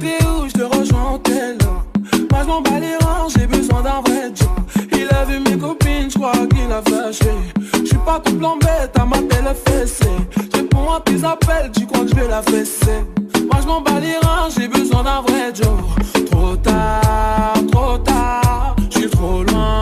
T'es où, je te rejoins, t'es là. Moi, je m'en bats les rangs, j'ai besoin d'un vrai joint. Il a vu mes copines, je crois qu'il a fâché. Je suis pas tout plan bête, à ma belle fessée. Je réponds à tes appels, tu crois que je vais la fesser. Moi, je m'en bats les reins, j'ai besoin d'un vrai joint. Trop tard, trop tard, je suis trop loin.